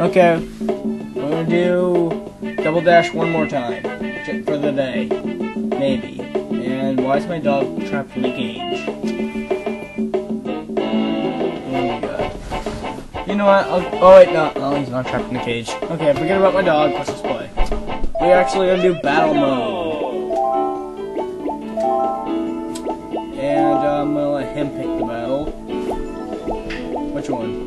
Okay, we're gonna do double dash one more time for the day, maybe. And why is my dog trapped in a cage? Oh my god. You know what? I'll, oh wait, no, no, he's not trapped in a cage. Okay, forget about my dog. Let's just play. We're actually gonna do battle mode, and uh, I'm gonna let him pick the battle. Which one?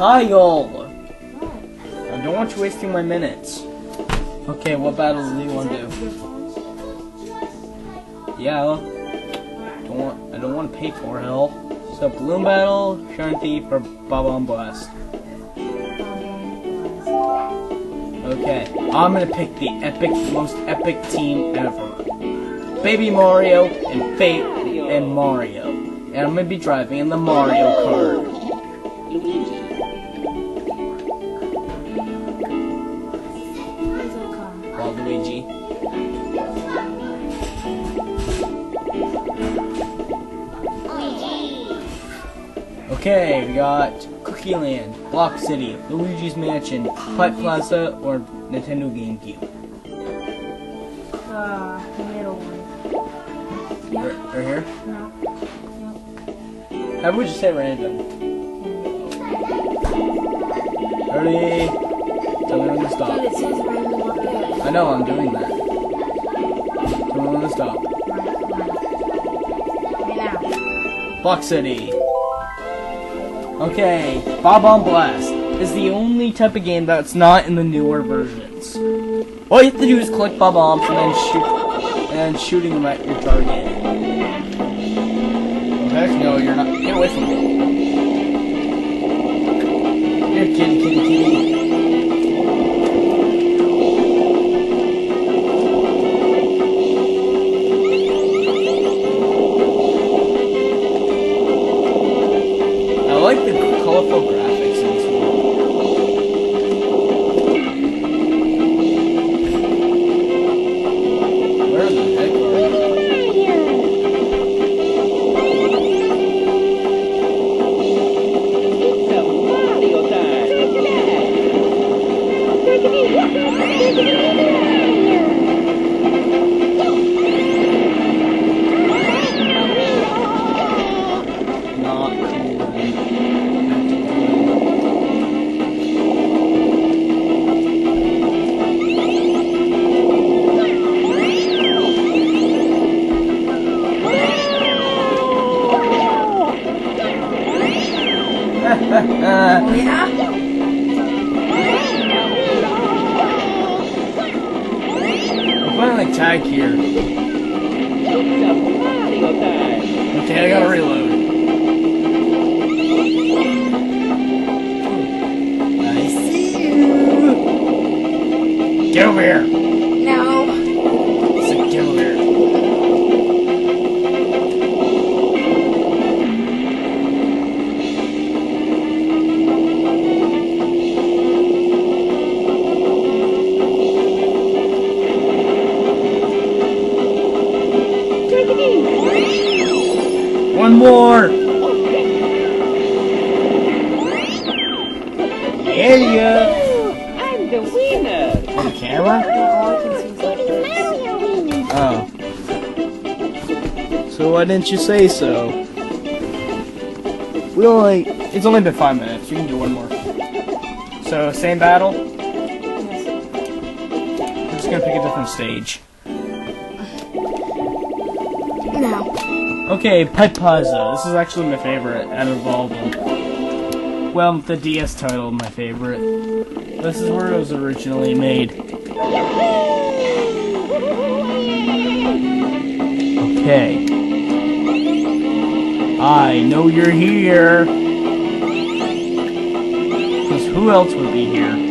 Kyle! I don't want you wasting my minutes. Okay, what battles do you want to do? Yeah, don't want, I don't want to pay for hell. So, Balloon Battle, Shine Thief, or Bob-omb Blast. Okay, I'm gonna pick the epic, most epic team ever. Baby Mario and Fate and Mario. And I'm gonna be driving in the Mario Kart. Okay, we got Cookie Land, Block City, Luigi's Mansion, Pipe Plaza, or Nintendo GameCube. Uh, the middle one. Right, right here? No. How would you say random? Ready? Tell me when to stop. Dude, it says random up there. I know, I'm doing that. Tell me when to stop. Right now. Block City. Okay, Bob-omb Blast is the only type of game that's not in the newer versions. All you have to do is collect Bob-ombs and then shoot, and shooting them at your target. Heck no, you're not. Get away from me. Kitty, kitty, kitty. yeah? Tag here. Okay, I gotta reload. I see you. Get over here. No. I said get over here. One more. Yeah, yeah. I'm the winner! On the camera? All I can see is Oh. So why didn't you say so? We only it's only been five minutes. You can do one more. So same battle. I'm just gonna pick a different stage. No. Okay, Pipe Plaza. This is actually my favorite out of all of them. Well, the DS title, my favorite. This is where it was originally made. Okay. I know you're here. Because who else would be here?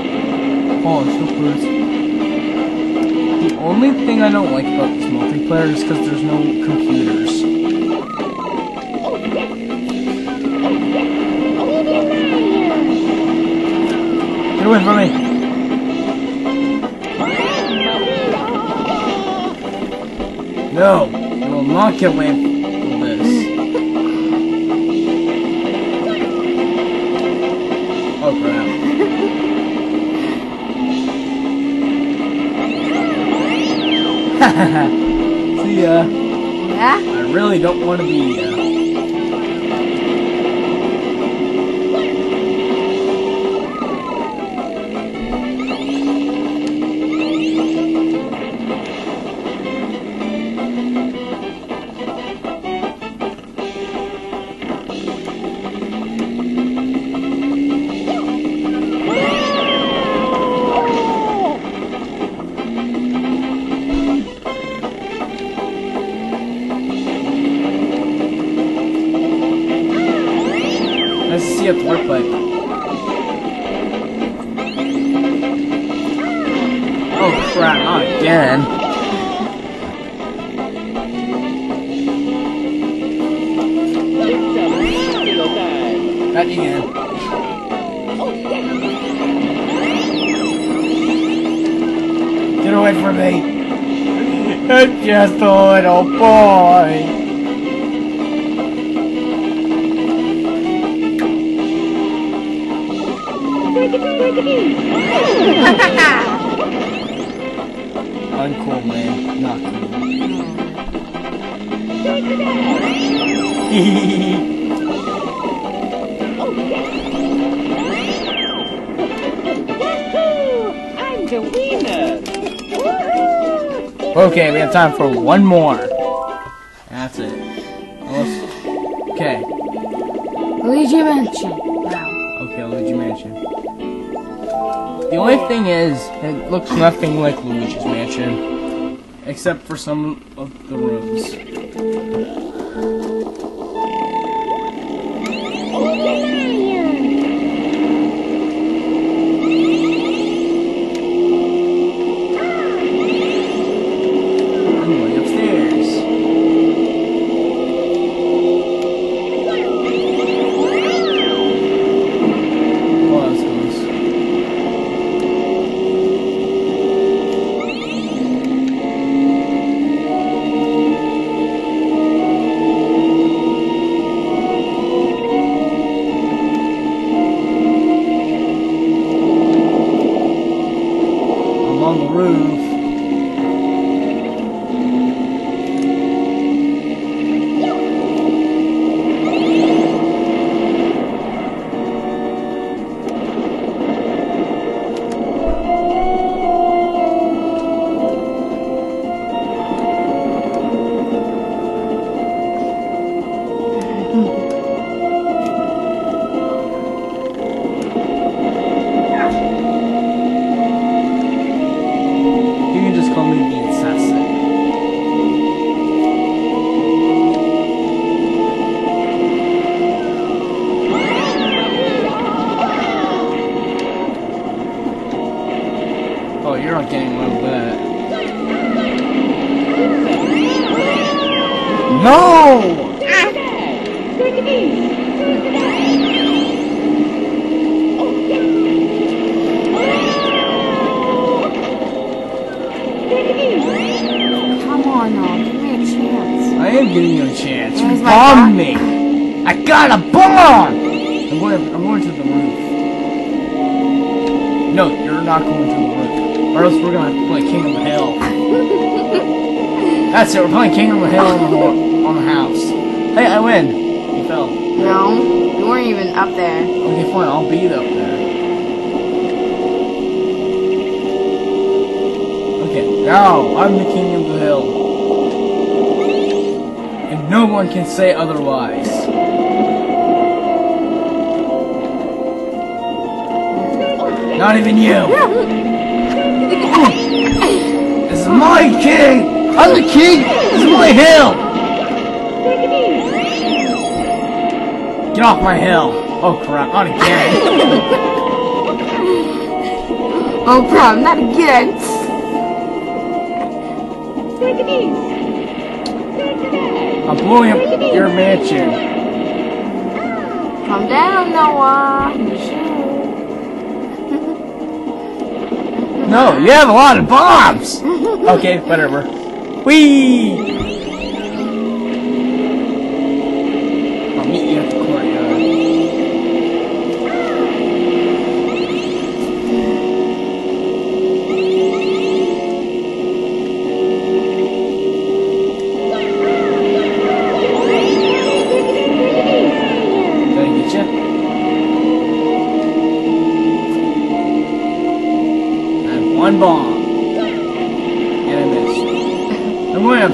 Oh, it's so close. The only thing I don't like about this multiplayer is because there's no computers. Get away from me! No! I will not get away from this. See ya. Yeah? I really don't want to be uh, a thwart pipe. Oh crap, not again. Not again. Get away from me! Just a little boy! Uncool, man. Not cool. I'm the winner! Woohoo! okay, we have time for one more. That's it. Almost. Okay. Luigi Mansion. Wow. Okay, Luigi Mansion. The only thing is, it looks nothing like Luigi's Mansion. Except for some of the rooms. No! Come on now, give me a chance. I am giving you a chance. You Where's my bombed me. I got a bomb. I'm going. I'm going to the roof. No, you're not going to the roof, or else we're gonna play King of the Hill. That's it. We're playing King of the Hill on the, on the house. Hey, I win. You fell. No, you weren't even up there. Okay, fine. I'll be up there. Okay, now I'm the King of the Hill. And no one can say otherwise. Not even you. This is my king. I'm the king. This is my hill. Get off my hill. Oh crap, not again. Oh, crap, not again. I'm blowing up your mansion. Calm down, Noah. No, you have a lot of bombs! okay, whatever. Whee!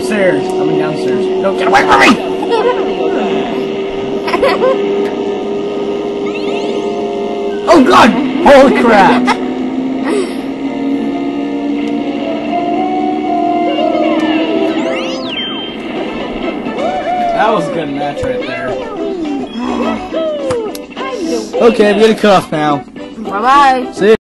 Upstairs. I'm going downstairs. Don't get away from me! Oh god! Holy crap! That was a good match right there. Okay, I'm gonna cut off now. Bye bye. See ya.